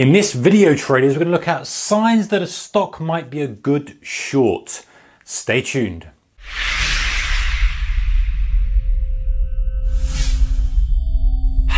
In this video, traders, we're going to look at signs that a stock might be a good short. Stay tuned.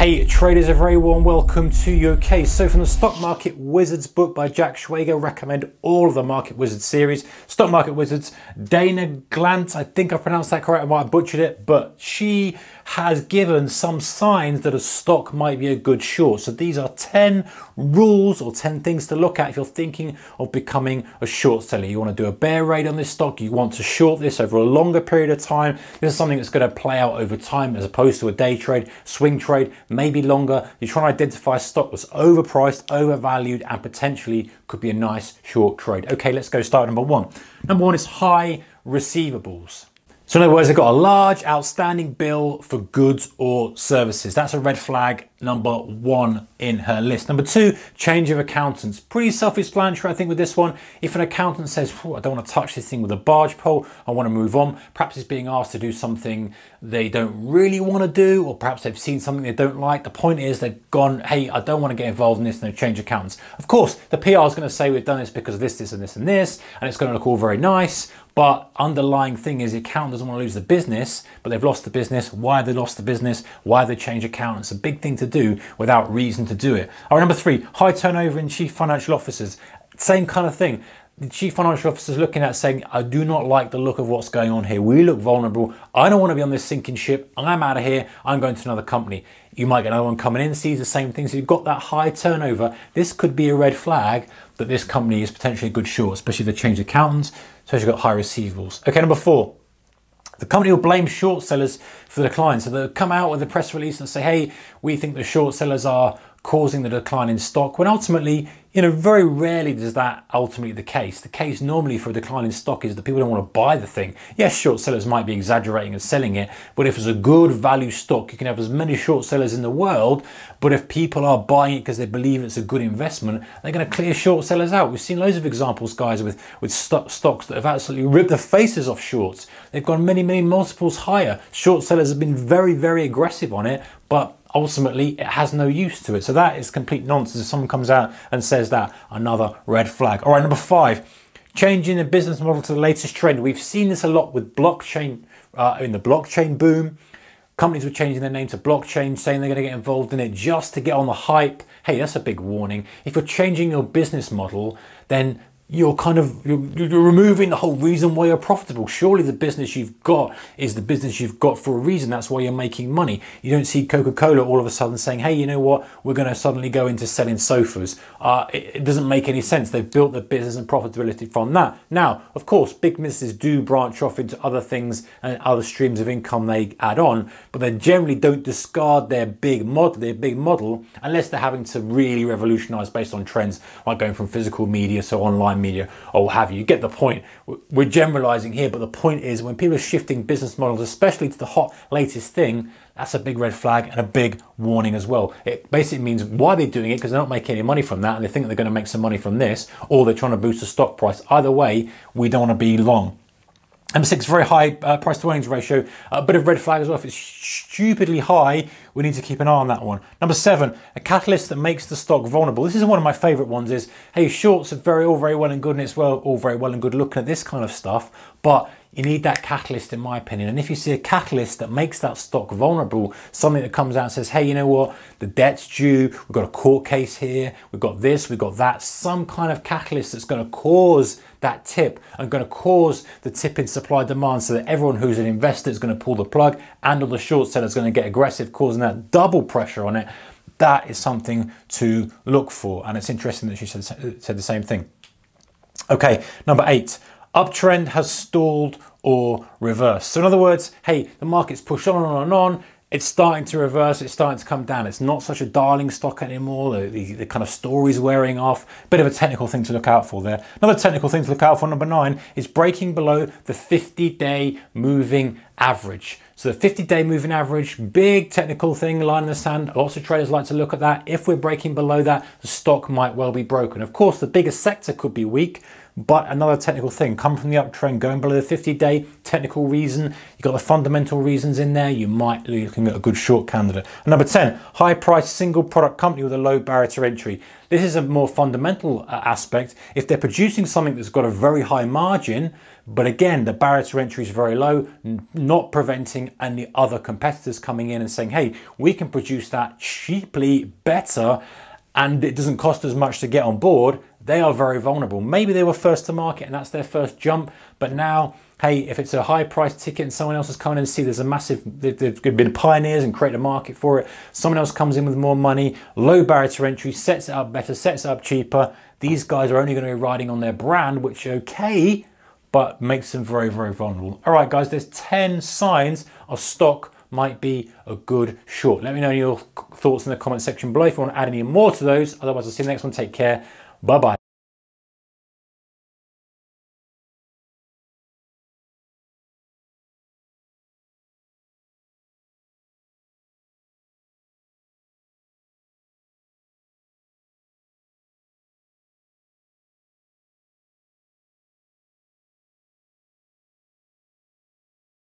Hey traders, a very warm welcome to you. Okay, so from the Stock Market Wizards book by Jack Schwager, recommend all of the Market Wizards series. Stock Market Wizards, Dana Glantz, I think I pronounced that correct, I might have butchered it, but she has given some signs that a stock might be a good short. So these are 10 rules or 10 things to look at if you're thinking of becoming a short seller. You want to do a bear raid on this stock, you want to short this over a longer period of time. This is something that's going to play out over time as opposed to a day trade, swing trade, maybe longer. You're trying to identify stock that's overpriced, overvalued, and potentially could be a nice short trade. Okay, let's go start number one. Number one is high receivables. So in other words, they've got a large outstanding bill for goods or services. That's a red flag number one in her list. Number two, change of accountants. Pretty self-explanatory, I think, with this one. If an accountant says, I don't want to touch this thing with a barge pole, I want to move on, perhaps it's being asked to do something they don't really want to do, or perhaps they've seen something they don't like. The point is they've gone, hey, I don't want to get involved in this, and they change accountants. Of course, the PR is going to say we've done this because of this, this, and this, and this, and it's going to look all very nice. But underlying thing is the accountant doesn't want to lose the business, but they've lost the business. Why they lost the business? Why they change accountants? A big thing to do without reason to do it. All right, number three, high turnover in chief financial officers. Same kind of thing. The chief financial officer is looking at saying, I do not like the look of what's going on here. We look vulnerable. I don't want to be on this sinking ship. I'm out of here. I'm going to another company. You might get another one coming in, sees the same things. You've got that high turnover. This could be a red flag that this company is potentially a good short, especially if they change accountants, so you've got high receivables. Okay, number four. The company will blame short sellers for the decline. So they'll come out with a press release and say, hey, we think the short sellers are causing the decline in stock, when ultimately you know, very rarely does that ultimately the case. The case normally for a decline in stock is that people don't want to buy the thing. Yes, short sellers might be exaggerating and selling it, but if it's a good value stock, you can have as many short sellers in the world, but if people are buying it because they believe it's a good investment, they're going to clear short sellers out. We've seen loads of examples, guys, with, with stock, stocks that have absolutely ripped the faces off shorts. They've gone many, many multiples higher. Short sellers have been very, very aggressive on it, but ultimately it has no use to it. So that is complete nonsense. If someone comes out and says that, another red flag. All right, number five, changing the business model to the latest trend. We've seen this a lot with blockchain, uh, in the blockchain boom. Companies were changing their name to blockchain, saying they're going to get involved in it just to get on the hype. Hey, that's a big warning. If you're changing your business model, then you're kind of you're, you're, removing the whole reason why you're profitable. Surely the business you've got is the business you've got for a reason. That's why you're making money. You don't see coca-cola all of a sudden saying hey you know what? We're going to suddenly go into selling sofas. Uh, it, it, doesn't make any sense. They've built their business and profitability from that. Now of course big businesses do branch off into other things and other streams of income they add on but they generally don't discard their big model their big model unless they're having to really revolutionize based on trends like going from physical media to online media or what have you. You get the point. We're generalizing here, but the point is when people are shifting business models, especially to the hot latest thing, that's a big red flag and a big warning as well. It basically means why they're doing it because they're not making any money from that and they think they're going to make some money from this or they're trying to boost the stock price. Either way, we don't want to be long. Number six, very high uh, price to earnings ratio. A bit of red flag as well. If it's stupidly high, we need to keep an eye on that one. Number seven, a catalyst that makes the stock vulnerable. This is one of my favorite ones is, hey, shorts are very all very well and good and it's well all very well and good looking at this kind of stuff, but you need that catalyst in my opinion. And if you see a catalyst that makes that stock vulnerable, something that comes out and says, hey, you know what, the debt's due, we've got a court case here, we've got this, we've got that, some kind of catalyst that's going to cause that tip and going to cause the tip in supply demand so that everyone who's an investor is going to pull the plug and all the short sellers going to get aggressive, causing that double pressure on it. That is something to look for. And it's interesting that she said, said the same thing. Okay, number eight, uptrend has stalled or reversed. So in other words, hey, the market's pushed on and on and on. It's starting to reverse. It's starting to come down. It's not such a darling stock anymore. The, the, the kind of story's wearing off. Bit of a technical thing to look out for there. Another technical thing to look out for, number nine, is breaking below the 50-day moving average. So the 50-day moving average, big technical thing, line in the sand. Lots of traders like to look at that. If we're breaking below that, the stock might well be broken. Of course, the biggest sector could be weak. But another technical thing, come from the uptrend, going below the 50 day technical reason, you've got the fundamental reasons in there, you might be looking at a good short candidate. And number 10, high price single product company with a low barrier to entry. This is a more fundamental uh, aspect. If they're producing something that's got a very high margin, but again, the barrier to entry is very low, not preventing any other competitors coming in and saying, hey, we can produce that cheaply better and it doesn't cost as much to get on board, they are very vulnerable. Maybe they were first to market and that's their first jump, but now, hey, if it's a high price ticket and someone else is coming in and see there's a massive, they've been pioneers and create a market for it, someone else comes in with more money, low barrier to entry, sets it up better, sets it up cheaper, these guys are only going to be riding on their brand, which okay, but makes them very, very vulnerable. All right, guys, there's 10 signs of stock might be a good short. Let me know your thoughts in the comment section below if you want to add any more to those. Otherwise, I'll see you next one. Take care. Bye-bye.